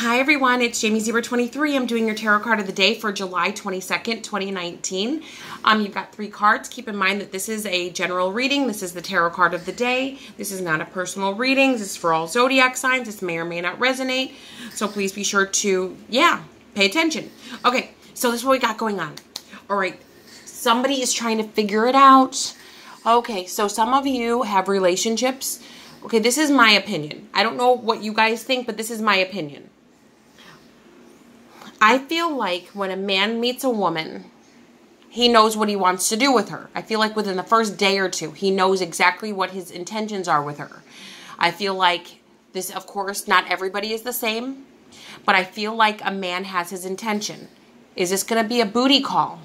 Hi everyone, it's Jamie Zebra 23. I'm doing your tarot card of the day for July 22nd, 2019. Um, you've got three cards. Keep in mind that this is a general reading. This is the tarot card of the day. This is not a personal reading. This is for all zodiac signs. This may or may not resonate. So please be sure to, yeah, pay attention. Okay, so this is what we got going on. All right, somebody is trying to figure it out. Okay, so some of you have relationships. Okay, this is my opinion. I don't know what you guys think, but this is my opinion I feel like when a man meets a woman, he knows what he wants to do with her. I feel like within the first day or two, he knows exactly what his intentions are with her. I feel like this, of course, not everybody is the same, but I feel like a man has his intention. Is this going to be a booty call?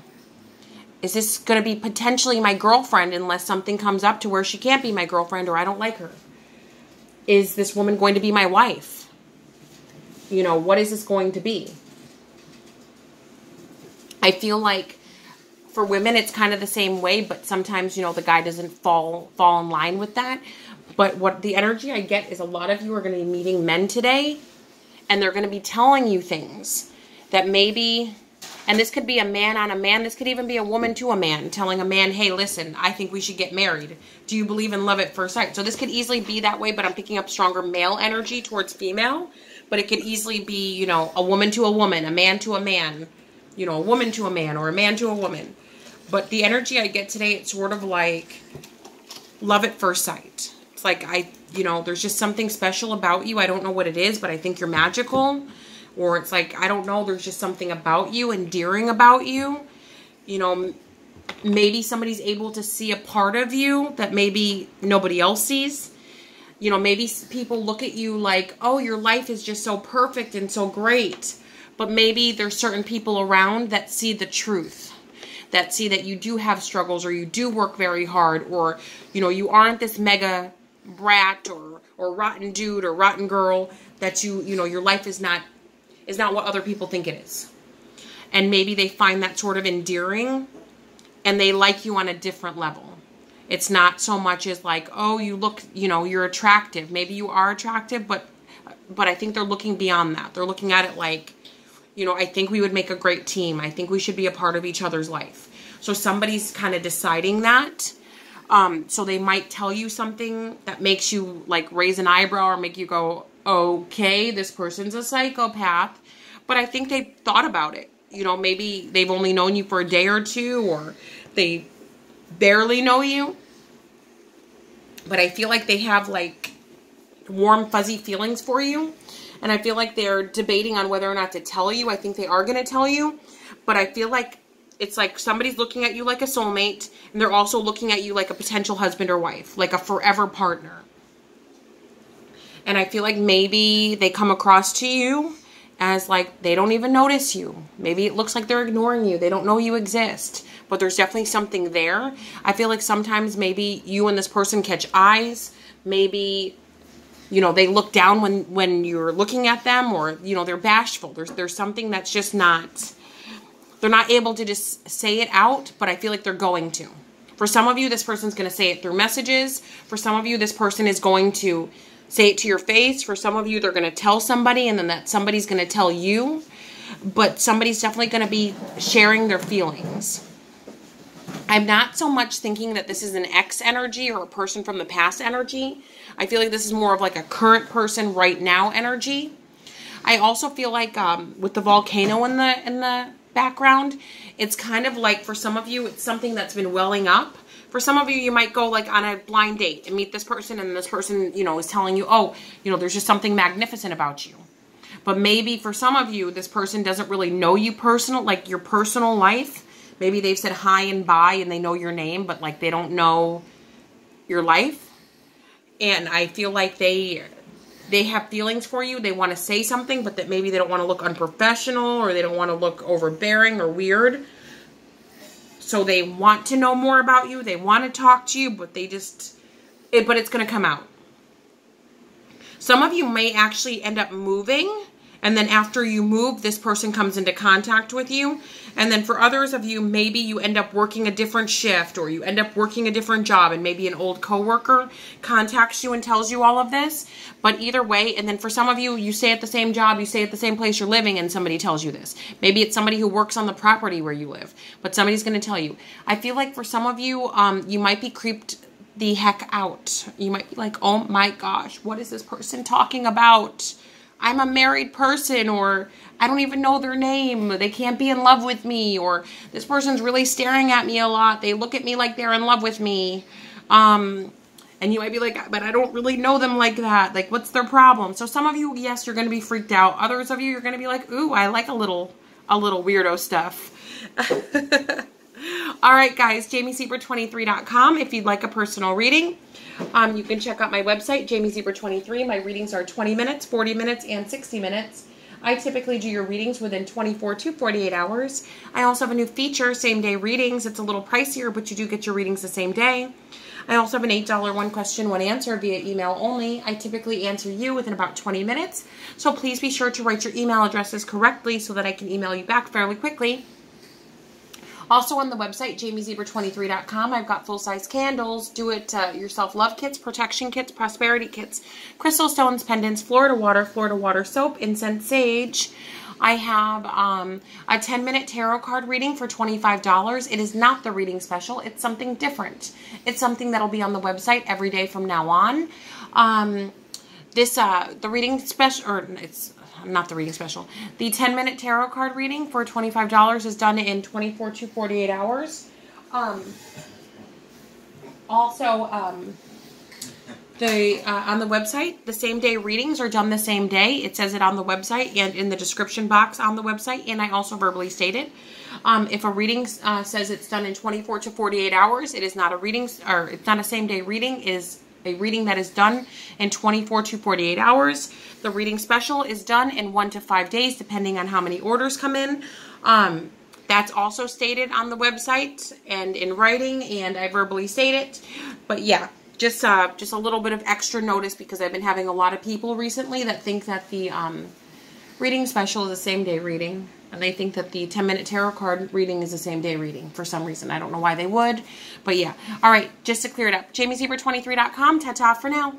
Is this going to be potentially my girlfriend unless something comes up to where she can't be my girlfriend or I don't like her? Is this woman going to be my wife? You know, what is this going to be? I feel like for women it's kind of the same way, but sometimes, you know, the guy doesn't fall fall in line with that. But what the energy I get is a lot of you are going to be meeting men today and they're going to be telling you things that maybe and this could be a man on a man. This could even be a woman to a man telling a man, hey, listen, I think we should get married. Do you believe in love at first sight? So this could easily be that way, but I'm picking up stronger male energy towards female. But it could easily be, you know, a woman to a woman, a man to a man, you know, a woman to a man or a man to a woman. But the energy I get today, it's sort of like love at first sight. It's like I, you know, there's just something special about you. I don't know what it is, but I think you're magical. Or it's like, I don't know, there's just something about you, endearing about you. You know, maybe somebody's able to see a part of you that maybe nobody else sees. You know, maybe people look at you like, oh, your life is just so perfect and so great but maybe there's certain people around that see the truth that see that you do have struggles or you do work very hard or you know you aren't this mega brat or or rotten dude or rotten girl that you you know your life is not is not what other people think it is. And maybe they find that sort of endearing and they like you on a different level. It's not so much as like oh you look you know you're attractive. Maybe you are attractive but but i think they're looking beyond that. They're looking at it like you know, I think we would make a great team. I think we should be a part of each other's life. So somebody's kind of deciding that. Um, so they might tell you something that makes you like raise an eyebrow or make you go, okay, this person's a psychopath. But I think they thought about it. You know, maybe they've only known you for a day or two or they barely know you. But I feel like they have like warm, fuzzy feelings for you and I feel like they're debating on whether or not to tell you. I think they are going to tell you, but I feel like it's like somebody's looking at you like a soulmate, and they're also looking at you like a potential husband or wife, like a forever partner. And I feel like maybe they come across to you as like they don't even notice you. Maybe it looks like they're ignoring you. They don't know you exist. But there's definitely something there. I feel like sometimes maybe you and this person catch eyes. Maybe you know they look down when when you're looking at them or you know they're bashful. There's there's something that's just not they're not able to just say it out but i feel like they're going to. For some of you this person's going to say it through messages. For some of you this person is going to say it to your face. For some of you they're going to tell somebody and then that somebody's going to tell you. But somebody's definitely going to be sharing their feelings. I'm not so much thinking that this is an ex energy or a person from the past energy. I feel like this is more of like a current person right now energy. I also feel like um, with the volcano in the in the background, it's kind of like for some of you, it's something that's been welling up. For some of you, you might go like on a blind date and meet this person, and this person, you know, is telling you, oh, you know, there's just something magnificent about you. But maybe for some of you, this person doesn't really know you personal, like your personal life. Maybe they've said hi and bye and they know your name, but like they don't know your life and I feel like they they have feelings for you. They want to say something, but that maybe they don't want to look unprofessional or they don't want to look overbearing or weird. So they want to know more about you. They want to talk to you, but they just it, but it's going to come out. Some of you may actually end up moving And then after you move, this person comes into contact with you. And then for others of you, maybe you end up working a different shift or you end up working a different job and maybe an old coworker contacts you and tells you all of this. But either way, and then for some of you, you stay at the same job, you stay at the same place you're living and somebody tells you this. Maybe it's somebody who works on the property where you live, but somebody's going to tell you. I feel like for some of you, um, you might be creeped the heck out. You might be like, oh my gosh, what is this person talking about? I'm a married person or I don't even know their name. They can't be in love with me or this person's really staring at me a lot. They look at me like they're in love with me. Um, and you might be like, but I don't really know them like that. Like, what's their problem? So some of you, yes, you're going to be freaked out. Others of you, you're going to be like, ooh, I like a little, a little weirdo stuff. All right, guys, jamiezebra23.com if you'd like a personal reading. Um, you can check out my website, jamiezebra23. My readings are 20 minutes, 40 minutes, and 60 minutes. I typically do your readings within 24 to 48 hours. I also have a new feature, same day readings. It's a little pricier, but you do get your readings the same day. I also have an $8 one question, one answer via email only. I typically answer you within about 20 minutes. So please be sure to write your email addresses correctly so that I can email you back fairly quickly. Also on the website, jamiezebra23.com, I've got full-size candles, do-it-yourself uh, love kits, protection kits, prosperity kits, crystal stones, pendants, Florida water, Florida water soap, incense sage. I have um, a 10-minute tarot card reading for $25. It is not the reading special. It's something different. It's something that'll be on the website every day from now on. Um, this, uh, the reading special, or it's not the reading special. The 10 minute tarot card reading for $25 is done in 24 to 48 hours. Um, also, um, the uh, on the website, the same day readings are done the same day. It says it on the website and in the description box on the website, and I also verbally state it. Um, if a reading uh, says it's done in 24 to 48 hours, it is not a reading or it's not a same day reading. Is a reading that is done in 24 to 48 hours. The reading special is done in one to five days, depending on how many orders come in. Um, that's also stated on the website and in writing, and I verbally state it. But yeah, just uh, just a little bit of extra notice because I've been having a lot of people recently that think that the um, reading special is a same day reading. And they think that the 10 minute tarot card reading is the same day reading for some reason. I don't know why they would. But yeah. All right. Just to clear it up. JamiezebRa23.com. Ta-ta for now.